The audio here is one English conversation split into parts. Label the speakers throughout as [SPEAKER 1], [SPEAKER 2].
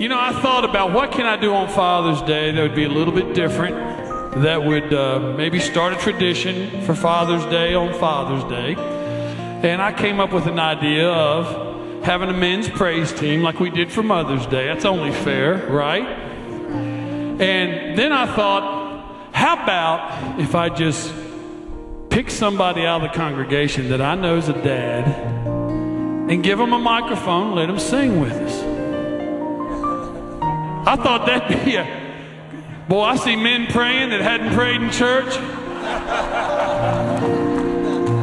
[SPEAKER 1] You know, I thought about what can I do on Father's Day that would be a little bit different, that would uh, maybe start a tradition for Father's Day on Father's Day. And I came up with an idea of having a men's praise team like we did for Mother's Day. That's only fair, right? And then I thought, how about if I just pick somebody out of the congregation that I know is a dad and give them a microphone, let them sing with us? I thought that'd be a. Boy, I see men praying that hadn't prayed in church.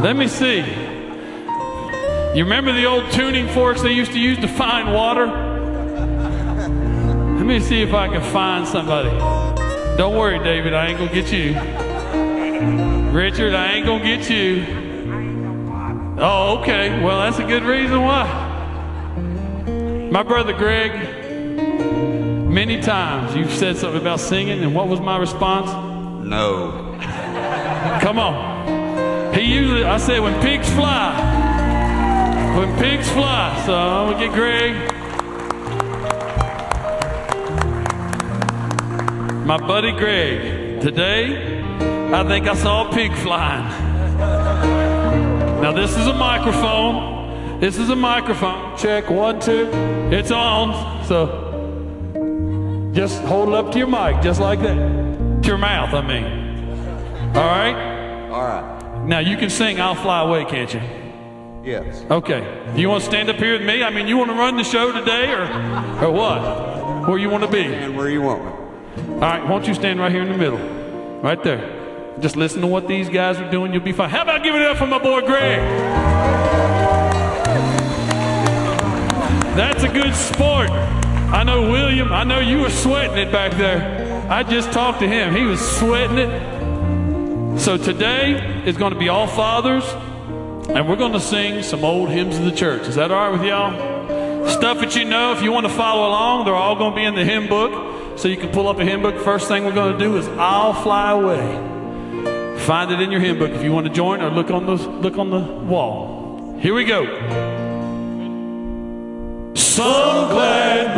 [SPEAKER 1] Let me see. You remember the old tuning forks they used to use to find water? Let me see if I can find somebody. Don't worry, David, I ain't gonna get you. Richard, I ain't gonna get you. Oh, okay. Well, that's a good reason why. My brother Greg, many times you've said something about singing, and what was my response?
[SPEAKER 2] No.
[SPEAKER 1] Come on. He usually, I said, when pigs fly. When pigs fly. So I'm going to get Greg. My buddy Greg. Today, I think I saw a pig flying. Now, this is a microphone. This is a microphone. Check one, two. It's on. So just hold it up to your mic, just like that. To your mouth, I mean. All right?
[SPEAKER 2] All right.
[SPEAKER 1] Now you can sing I'll Fly Away, can't you?
[SPEAKER 2] Yes.
[SPEAKER 1] Okay. Do you want to stand up here with me? I mean, you want to run the show today or, or what? Where you want to be?
[SPEAKER 2] And where you want me?
[SPEAKER 1] All right, why don't you stand right here in the middle? Right there. Just listen to what these guys are doing, you'll be fine. How about giving it up for my boy Greg? That's a good sport. I know William, I know you were sweating it back there. I just talked to him. He was sweating it. So today is going to be all fathers, and we're going to sing some old hymns of the church. Is that all right with y'all? Stuff that you know, if you want to follow along, they're all going to be in the hymn book. So you can pull up a hymn book. First thing we're going to do is I'll Fly Away. Find it in your hymn book if you want to join or look on the, look on the wall. Here we go. Some glad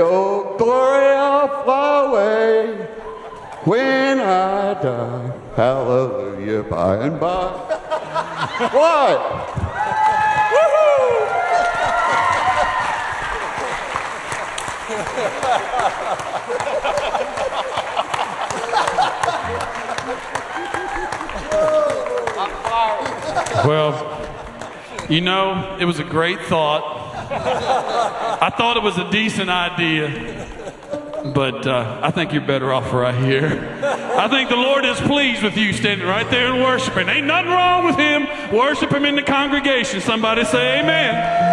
[SPEAKER 1] oh glory, I'll fly away when I die. Hallelujah, by and by.
[SPEAKER 2] what?
[SPEAKER 1] Well, you know, it was a great thought. I thought it was a decent idea, but uh, I think you're better off right here. I think the Lord is pleased with you standing right there and worshiping. Ain't nothing wrong with Him. Worship Him in the congregation. Somebody say amen.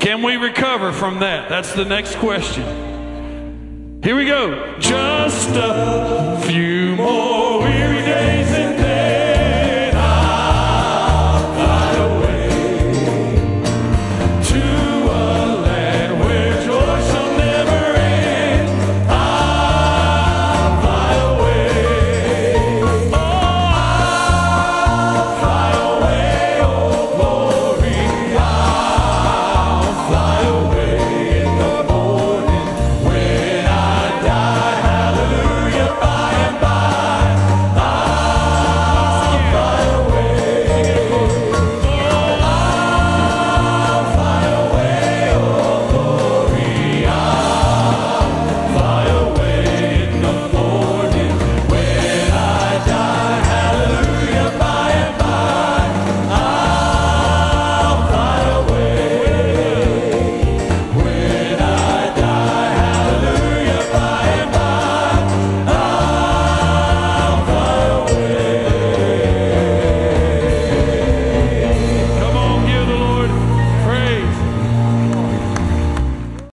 [SPEAKER 1] Can we recover from that? That's the next question. Here we go. Just a few more